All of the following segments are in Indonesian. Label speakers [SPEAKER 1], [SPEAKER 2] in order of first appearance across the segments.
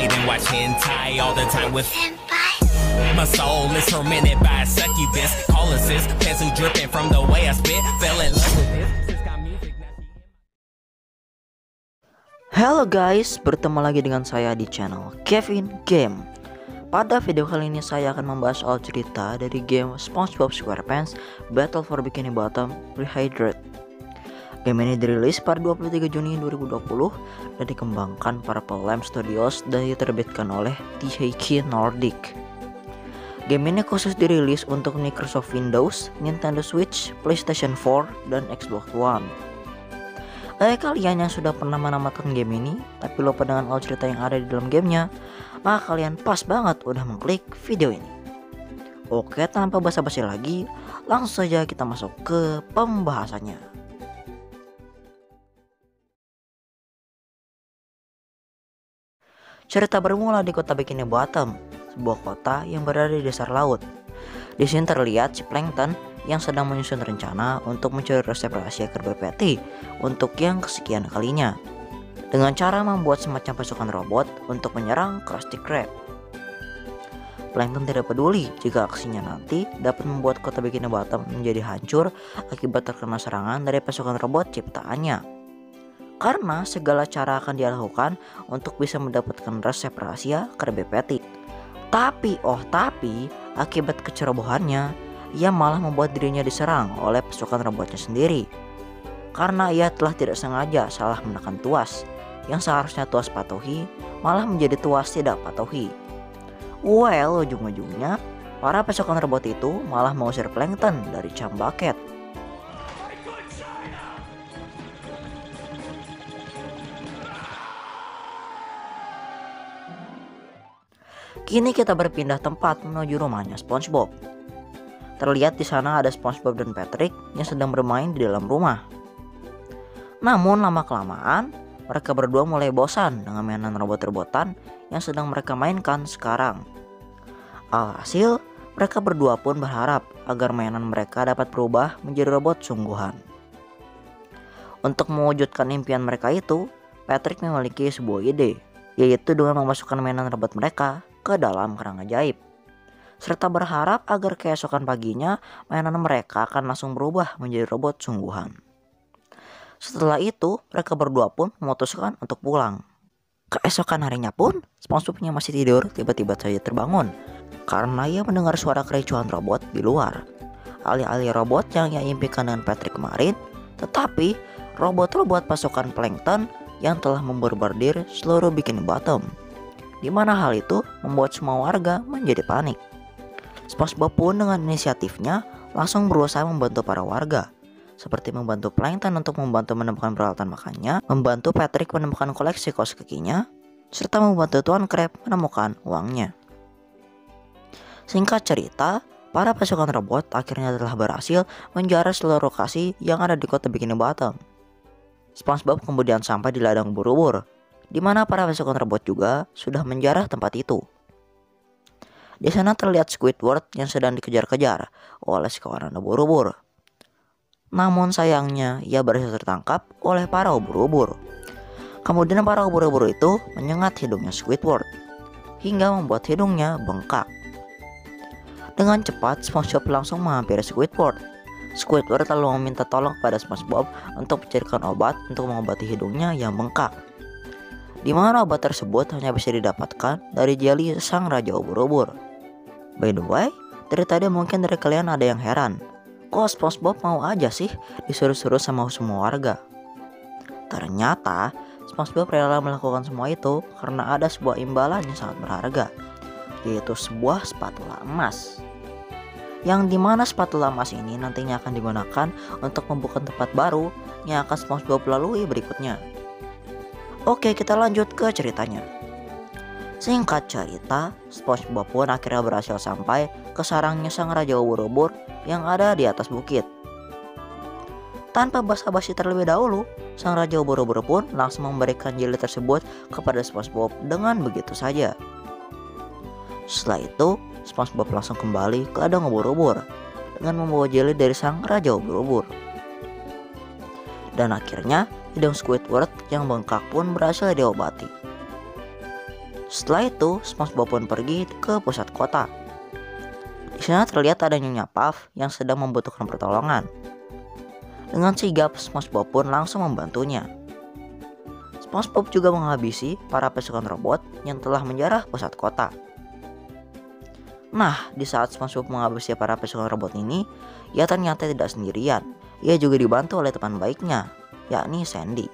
[SPEAKER 1] night and watch hentai all the time with My soul is tormented by a succubus. Call assist, pencil dripping from the way I spit. Fell in love with this.
[SPEAKER 2] Halo guys, bertemu lagi dengan saya di channel Kevin Game. Pada video kali ini saya akan membahas soal cerita dari game SpongeBob SquarePants Battle for Bikini Bottom Rehydrate. Game ini dirilis pada 23 Juni 2020 dan dikembangkan Purple Lamp Studios dan diterbitkan oleh THQ Nordic. Game ini khusus dirilis untuk Microsoft Windows, Nintendo Switch, PlayStation 4, dan Xbox One. Bagi kalian yang sudah pernah menamatkan game ini, tapi lupa dengan alur cerita yang ada di dalam gamenya, maka kalian pas banget udah mengklik video ini. Oke, tanpa basa-basi lagi, langsung saja kita masuk ke pembahasannya. Cerita bermula di kota Bikini Bottom, sebuah kota yang berada di dasar laut. Di sini terlihat si Plankton yang sedang menyusun rencana untuk mencuri resep rahasia Kirby Patty untuk yang kesekian kalinya. Dengan cara membuat semacam pasukan robot untuk menyerang Krusty Krab. Plankton tidak peduli jika aksinya nanti dapat membuat kota Bikini Bottom menjadi hancur akibat terkena serangan dari pasukan robot ciptaannya karena segala cara akan dia lakukan untuk bisa mendapatkan resep rahasia Patty. Tapi, oh tapi, akibat kecerobohannya, ia malah membuat dirinya diserang oleh pasukan robotnya sendiri. Karena ia telah tidak sengaja salah menekan tuas, yang seharusnya tuas patuhi, malah menjadi tuas tidak patuhi. Well, ujung-ujungnya, para pasukan robot itu malah mengusir Plankton dari Chum Bucket. Kini kita berpindah tempat menuju rumahnya SpongeBob. Terlihat di sana ada SpongeBob dan Patrick yang sedang bermain di dalam rumah. Namun lama-kelamaan, mereka berdua mulai bosan dengan mainan robot-robotan yang sedang mereka mainkan sekarang. Alhasil, mereka berdua pun berharap agar mainan mereka dapat berubah menjadi robot sungguhan. Untuk mewujudkan impian mereka itu, Patrick memiliki sebuah ide, yaitu dengan memasukkan mainan robot mereka ke dalam kerang ajaib. Serta berharap agar keesokan paginya mainan mereka akan langsung berubah menjadi robot sungguhan. Setelah itu, mereka berdua pun memutuskan untuk pulang. Keesokan harinya pun, SpongeBobnya masih tidur tiba-tiba saja terbangun karena ia mendengar suara kericuhan robot di luar. Alih-alih robot yang ia impikan dengan Patrick kemarin, tetapi robot-robot pasukan Plankton yang telah memborbardir seluruh Bikini Bottom di mana hal itu membuat semua warga menjadi panik. SpongeBob pun dengan inisiatifnya langsung berusaha membantu para warga, seperti membantu Plankton untuk membantu menemukan peralatan makannya, membantu Patrick menemukan koleksi kaos kakinya, serta membantu Tuan Crab menemukan uangnya. Singkat cerita, para pasukan robot akhirnya telah berhasil menjarah seluruh lokasi yang ada di kota Bikini Bottom. SpongeBob kemudian sampai di ladang ubur-ubur, di mana para pasukan robot juga sudah menjarah tempat itu. Di sana terlihat Squidward yang sedang dikejar-kejar oleh sekawanan ubur-ubur. Namun sayangnya ia berhasil tertangkap oleh para ubur-ubur. Kemudian para ubur-ubur itu menyengat hidungnya Squidward hingga membuat hidungnya bengkak. Dengan cepat SpongeBob langsung menghampiri Squidward. Squidward lalu meminta tolong kepada SpongeBob untuk mencarikan obat untuk mengobati hidungnya yang bengkak di mana obat tersebut hanya bisa didapatkan dari jelly sang raja ubur-ubur. By the way, dari tadi mungkin dari kalian ada yang heran, kok SpongeBob mau aja sih disuruh-suruh sama semua warga? Ternyata SpongeBob rela melakukan semua itu karena ada sebuah imbalan yang sangat berharga, yaitu sebuah spatula emas. Yang di mana spatula emas ini nantinya akan digunakan untuk membuka tempat baru yang akan SpongeBob lalui berikutnya. Oke, kita lanjut ke ceritanya. Singkat cerita, SpongeBob pun akhirnya berhasil sampai ke sarangnya sang raja ubur-ubur yang ada di atas bukit. Tanpa basa-basi terlebih dahulu, sang raja ubur-ubur pun langsung memberikan jeli tersebut kepada SpongeBob dengan begitu saja. Setelah itu, SpongeBob langsung kembali ke ladang ubur-ubur dengan membawa jeli dari sang raja ubur-ubur. Dan akhirnya hidung Squidward yang bengkak pun berhasil diobati. Setelah itu, SpongeBob pun pergi ke pusat kota. Di sana terlihat ada Nyonya Puff yang sedang membutuhkan pertolongan. Dengan sigap, SpongeBob pun langsung membantunya. SpongeBob juga menghabisi para pasukan robot yang telah menjarah pusat kota. Nah, di saat SpongeBob menghabisi para pasukan robot ini, ia ternyata tidak sendirian. Ia juga dibantu oleh teman baiknya, yakni Sandy.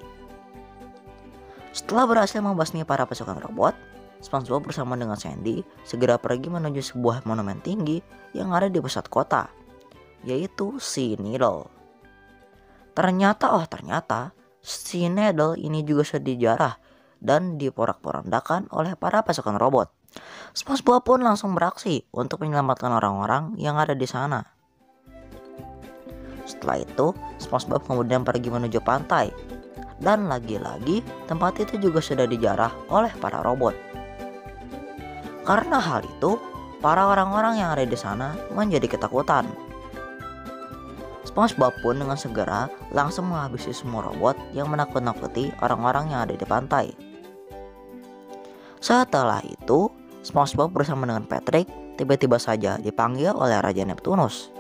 [SPEAKER 2] Setelah berhasil membasmi para pasukan robot, SpongeBob bersama dengan Sandy segera pergi menuju sebuah monumen tinggi yang ada di pusat kota, yaitu Sea Needle. Ternyata, oh ternyata, Sea Needle ini juga sudah dijarah dan diporak-porandakan oleh para pasukan robot. SpongeBob pun langsung beraksi untuk menyelamatkan orang-orang yang ada di sana. Setelah itu, SpongeBob kemudian pergi menuju pantai. Dan lagi-lagi, tempat itu juga sudah dijarah oleh para robot. Karena hal itu, para orang-orang yang ada di sana menjadi ketakutan. SpongeBob pun dengan segera langsung menghabisi semua robot yang menakut-nakuti orang-orang yang ada di pantai. Setelah itu, SpongeBob bersama dengan Patrick tiba-tiba saja dipanggil oleh Raja Neptunus.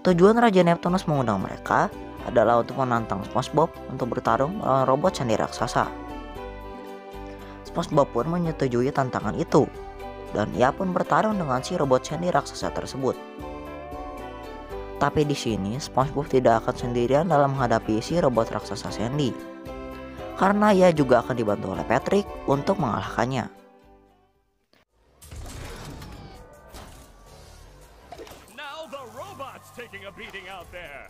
[SPEAKER 2] Tujuan Raja Neptunus mengundang mereka adalah untuk menantang SpongeBob untuk bertarung melawan robot candi raksasa. SpongeBob pun menyetujui tantangan itu, dan ia pun bertarung dengan si robot Sandy raksasa tersebut. Tapi di sini SpongeBob tidak akan sendirian dalam menghadapi si robot raksasa Sandy, karena ia juga akan dibantu oleh Patrick untuk mengalahkannya.
[SPEAKER 3] Beating out there.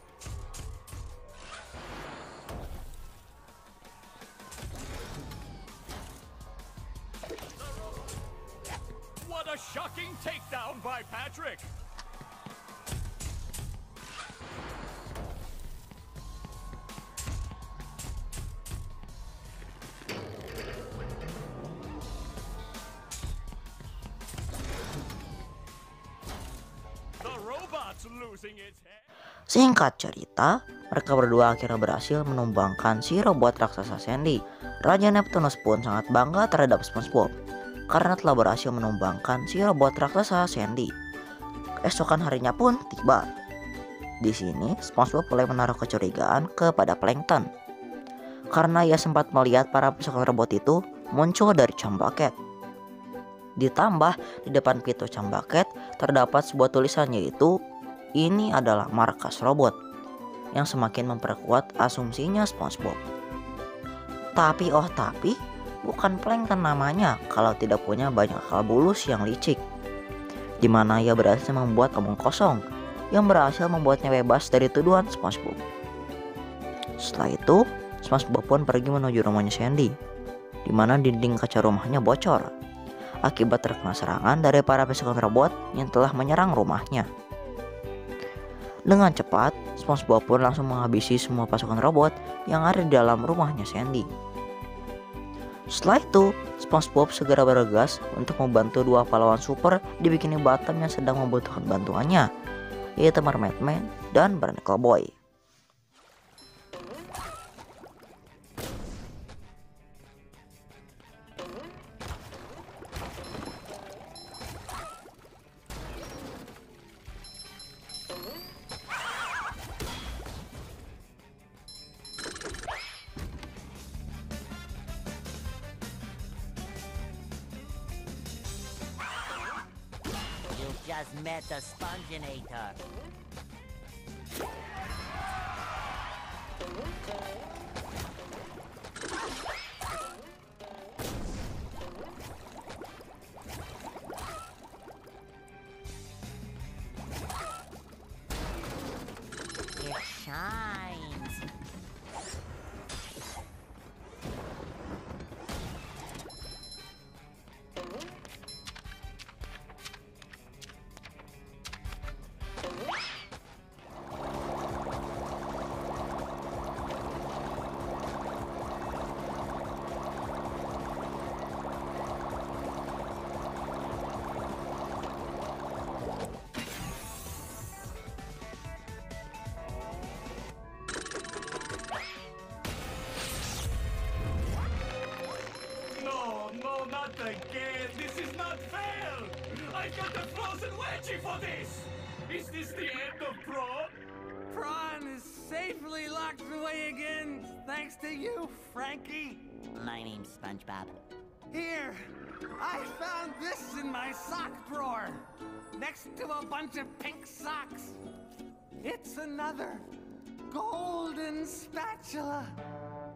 [SPEAKER 3] What a shocking takedown by Patrick! The robot's losing its head.
[SPEAKER 2] Singkat cerita, mereka berdua akhirnya berhasil menumbangkan si robot raksasa Sandy. Raja Neptunus pun sangat bangga terhadap SpongeBob karena telah berhasil menumbangkan si robot raksasa Sandy. Esokan harinya pun tiba. Di sini, SpongeBob mulai menaruh kecurigaan kepada Plankton karena ia sempat melihat para pasukan robot itu muncul dari Cambucket. Ditambah di depan pintu Cambucket terdapat sebuah tulisan yaitu ini adalah markas robot yang semakin memperkuat asumsinya SpongeBob. Tapi oh tapi bukan Plankton namanya kalau tidak punya banyak akal bulus yang licik. Di mana ia berhasil membuat omong kosong yang berhasil membuatnya bebas dari tuduhan SpongeBob. Setelah itu, SpongeBob pun pergi menuju rumahnya Sandy, di mana dinding kaca rumahnya bocor akibat terkena serangan dari para pasukan robot yang telah menyerang rumahnya. Dengan cepat, SpongeBob pun langsung menghabisi semua pasukan robot yang ada di dalam rumahnya Sandy. Setelah itu, SpongeBob segera bergegas untuk membantu dua pahlawan super di Bikini Bottom yang sedang membutuhkan bantuannya, yaitu Mermaid Man dan Barnacle Boy.
[SPEAKER 3] Again. This is not fair. I got a frozen wedgie for this. Is this the end of prawn?
[SPEAKER 4] Prawn is safely locked away again, thanks to you, Frankie.
[SPEAKER 5] My name's SpongeBob.
[SPEAKER 4] Here, I found this in my sock drawer, next to a bunch of pink socks. It's another golden spatula.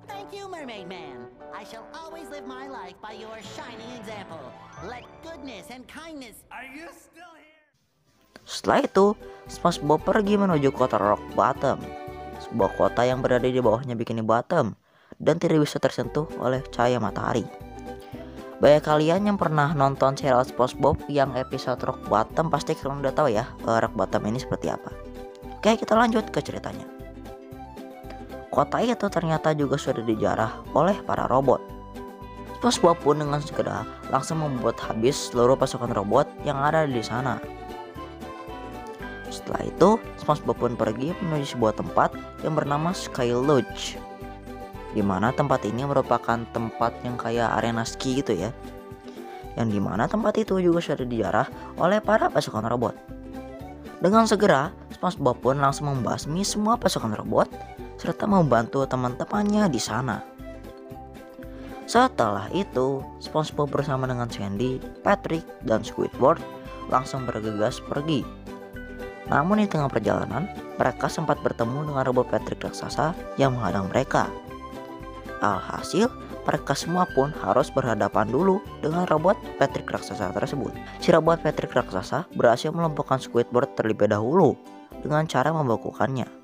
[SPEAKER 5] Thank you, Mermaid Man. I shall always live my life by your shining example. Let goodness and kindness.
[SPEAKER 4] Are you still here?
[SPEAKER 2] Setelah itu, SpongeBob pergi menuju kota Rock Bottom, sebuah kota yang berada di bawahnya Bikini Bottom dan tidak bisa tersentuh oleh cahaya matahari. Banyak kalian yang pernah nonton serial SpongeBob yang episode Rock Bottom pasti kalian udah tahu ya eh, Rock Bottom ini seperti apa. Oke, kita lanjut ke ceritanya. Kota itu ternyata juga sudah dijarah oleh para robot. SpongeBob pun dengan segera langsung membuat habis seluruh pasukan robot yang ada di sana. Setelah itu, SpongeBob pun pergi menuju sebuah tempat yang bernama Sky Lodge. Di mana tempat ini merupakan tempat yang kayak arena ski gitu ya. Yang di mana tempat itu juga sudah dijarah oleh para pasukan robot. Dengan segera, SpongeBob pun langsung membasmi semua pasukan robot serta membantu teman-temannya di sana. Setelah itu, SpongeBob bersama dengan Sandy, Patrick, dan Squidward langsung bergegas pergi namun di tengah perjalanan, mereka sempat bertemu dengan robot Patrick raksasa yang menghadang mereka. Alhasil, mereka semua pun harus berhadapan dulu dengan robot Patrick raksasa tersebut. Si robot Patrick raksasa berhasil melumpuhkan Squidward terlebih dahulu dengan cara membekukannya.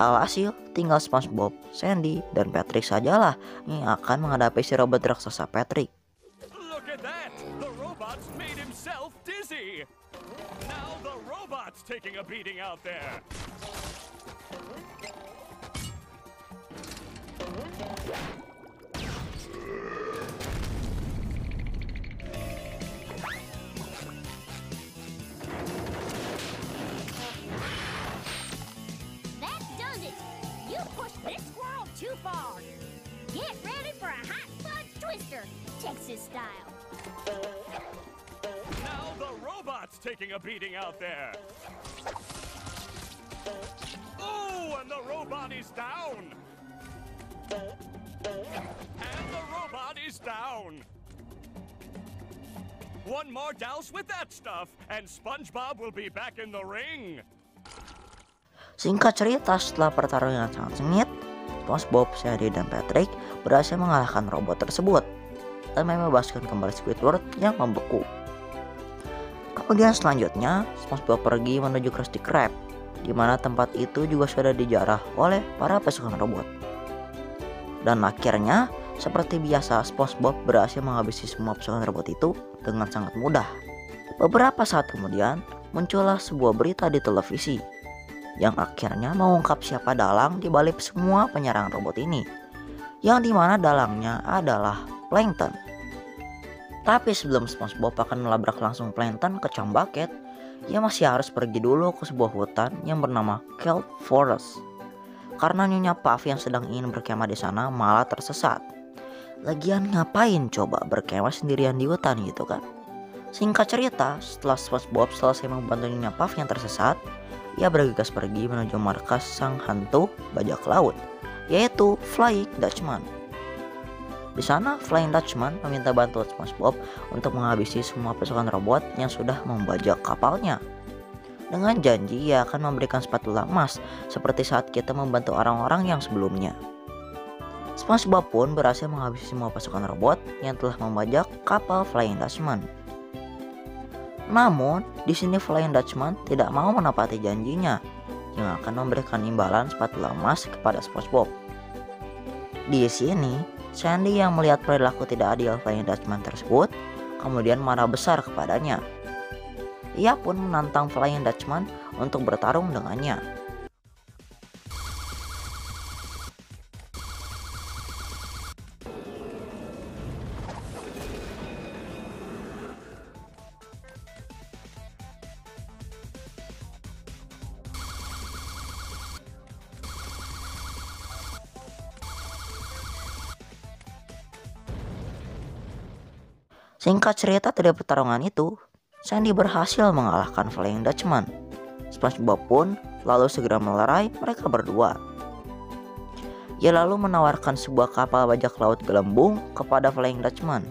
[SPEAKER 2] Alhasil, tinggal SpongeBob, Sandy, dan Patrick sajalah yang akan menghadapi si robot raksasa Patrick.
[SPEAKER 3] Look at that! The robot's made himself dizzy! Now the robot's taking a beating out there!
[SPEAKER 6] Twister, Texas style.
[SPEAKER 3] Now the robot's taking a beating out there! Oh, and the robot is down! And the robot is down! One more douse with that stuff, and SpongeBob will be back in the ring!
[SPEAKER 2] Singkat cerita, setelah pertarungan yang sangat sengit, SpongeBob, Sandy, dan Patrick berhasil mengalahkan robot tersebut dan membebaskan kembali Squidward yang membeku. Kemudian selanjutnya, SpongeBob pergi menuju Krusty Krab, di mana tempat itu juga sudah dijarah oleh para pasukan robot. Dan akhirnya, seperti biasa, SpongeBob berhasil menghabisi semua pasukan robot itu dengan sangat mudah. Beberapa saat kemudian, muncullah sebuah berita di televisi yang akhirnya mengungkap siapa dalang di balik semua penyerang robot ini. Yang di mana dalangnya adalah Plankton. Tapi sebelum SpongeBob akan melabrak langsung Plankton ke Chum Bucket, ia masih harus pergi dulu ke sebuah hutan yang bernama Kelp Forest. Karena Nyonya Puff yang sedang ingin berkemah di sana malah tersesat. Lagian ngapain coba berkemah sendirian di hutan gitu kan? Singkat cerita, setelah SpongeBob selesai membantu Nyonya Puff yang tersesat, ia bergegas pergi menuju markas sang hantu bajak laut, yaitu Flying Dutchman. Di sana, Flying Dutchman meminta bantuan SpongeBob untuk menghabisi semua pasukan robot yang sudah membajak kapalnya. Dengan janji ia akan memberikan spatula emas seperti saat kita membantu orang-orang yang sebelumnya. SpongeBob pun berhasil menghabisi semua pasukan robot yang telah membajak kapal Flying Dutchman. Namun, di sini Flying Dutchman tidak mau menepati janjinya yang akan memberikan imbalan spatula emas kepada SpongeBob. Di sini, Sandy yang melihat perilaku tidak adil Flying Dutchman tersebut kemudian marah besar kepadanya. Ia pun menantang Flying Dutchman untuk bertarung dengannya. Singkat cerita dari pertarungan itu, Sandy berhasil mengalahkan Flying Dutchman. SpongeBob pun lalu segera melerai mereka berdua. Ia lalu menawarkan sebuah kapal bajak laut gelembung kepada Flying Dutchman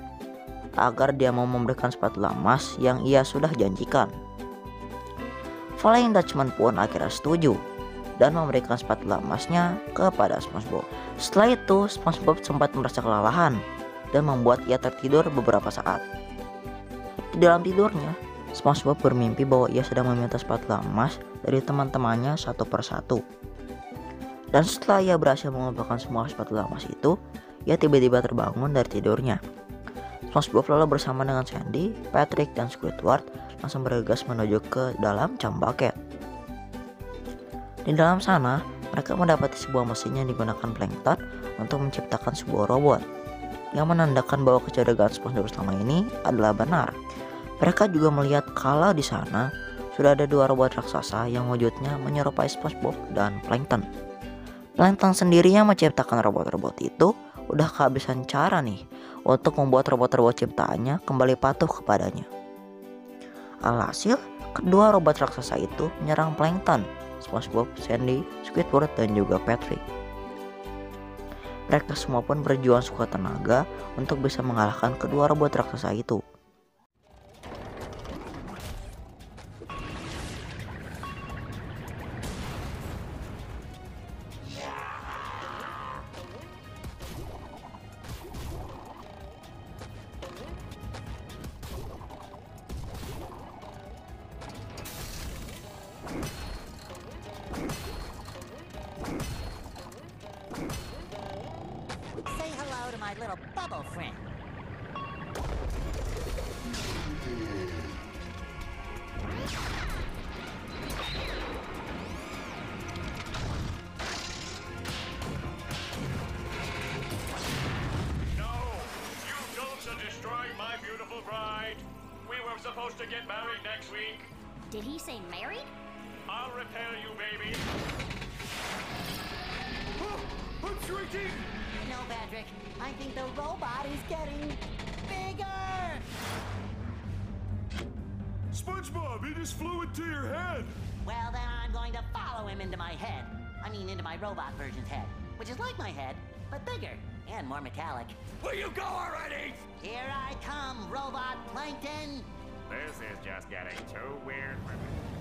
[SPEAKER 2] agar dia mau memberikan sepatu lamas yang ia sudah janjikan. Flying Dutchman pun akhirnya setuju dan memberikan sepatu lamasnya kepada SpongeBob. Setelah itu, SpongeBob sempat merasa kelelahan dan membuat ia tertidur beberapa saat. Di dalam tidurnya, SpongeBob bermimpi bahwa ia sedang meminta sepatu lamas dari teman-temannya satu persatu. Dan setelah ia berhasil mengumpulkan semua sepatu lamas itu, ia tiba-tiba terbangun dari tidurnya. SpongeBob lalu bersama dengan Sandy, Patrick, dan Squidward langsung bergegas menuju ke dalam cambaket. Di dalam sana, mereka mendapati sebuah mesin yang digunakan Plankton untuk menciptakan sebuah robot yang menandakan bahwa kecerdasan SpongeBob selama ini adalah benar. Mereka juga melihat kalau di sana sudah ada dua robot raksasa yang wujudnya menyerupai SpongeBob dan Plankton. Plankton sendiri yang menciptakan robot-robot itu udah kehabisan cara nih untuk membuat robot-robot ciptaannya kembali patuh kepadanya. Alhasil, kedua robot raksasa itu menyerang Plankton, SpongeBob, Sandy, Squidward, dan juga Patrick. Mereka semua pun berjuang suka tenaga untuk bisa mengalahkan kedua robot raksasa itu.
[SPEAKER 5] My little bubble friend.
[SPEAKER 3] No! You dolts are destroying my beautiful bride! We were supposed to get married next week.
[SPEAKER 6] Did he say married?
[SPEAKER 3] I'll repair you, baby.
[SPEAKER 4] I'm shrinking!
[SPEAKER 5] No, Patrick. I think the robot is getting bigger.
[SPEAKER 3] SpongeBob, it just flew into your head!
[SPEAKER 5] Well, then I'm going to follow him into my head. I mean, into my robot version's head, which is like my head, but bigger and more metallic.
[SPEAKER 3] Will you go already?
[SPEAKER 5] Here I come, robot plankton.
[SPEAKER 3] This is just getting too weird for me.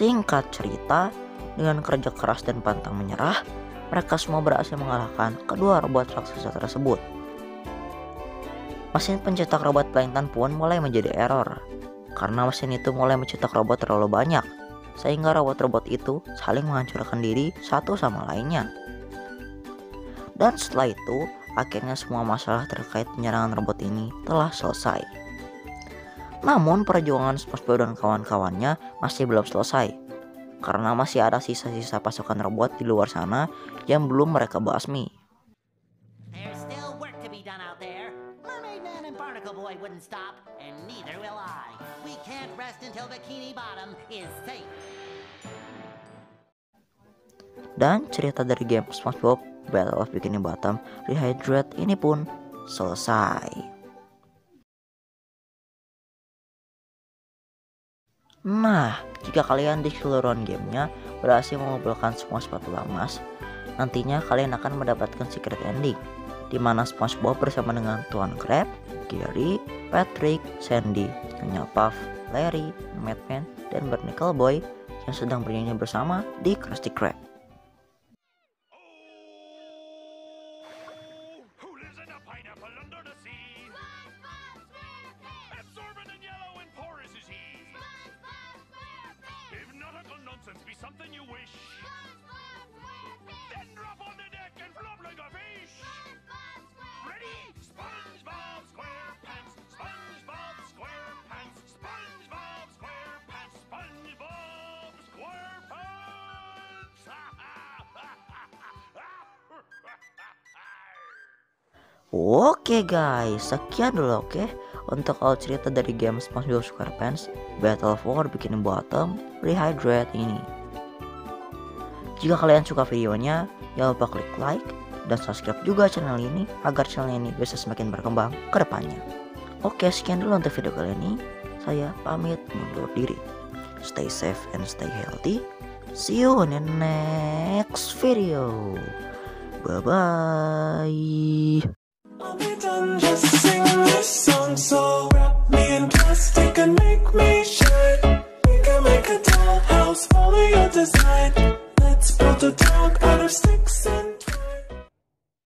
[SPEAKER 2] Singkat cerita, dengan kerja keras dan pantang menyerah, mereka semua berhasil mengalahkan kedua robot raksasa tersebut. Mesin pencetak robot Plankton pun mulai menjadi error, karena mesin itu mulai mencetak robot terlalu banyak, sehingga robot-robot itu saling menghancurkan diri satu sama lainnya. Dan setelah itu, akhirnya semua masalah terkait penyerangan robot ini telah selesai. Namun perjuangan SpongeBob dan kawan-kawannya masih belum selesai karena masih ada sisa-sisa pasukan robot di luar sana yang belum mereka basmi. Dan cerita dari game SpongeBob Battle of Bikini Bottom Rehydrate ini pun selesai. Nah, jika kalian di keseluruhan gamenya berhasil mengumpulkan semua spatula emas, nantinya kalian akan mendapatkan secret ending, di mana SpongeBob bersama dengan Tuan Crab, Gary, Patrick, Sandy, Nyonya Puff, Larry, Madman, dan Barnacle Boy yang sedang bernyanyi bersama di Krusty Krab. Oke guys, sekian dulu oke untuk all cerita dari game SpongeBob SquarePants Battle for Bikini Bottom Rehydrate ini. Jika kalian suka videonya, jangan lupa klik like dan subscribe juga channel ini agar channel ini bisa semakin berkembang ke depannya. Oke, sekian dulu untuk video kali ini. Saya pamit mundur diri. Stay safe and stay healthy. See you in the next video. Bye bye.
[SPEAKER 7] I'll be done just sing this song So wrap me in plastic and make me shine. We can make a dollhouse, follow your design. Let's build a dog out of sticks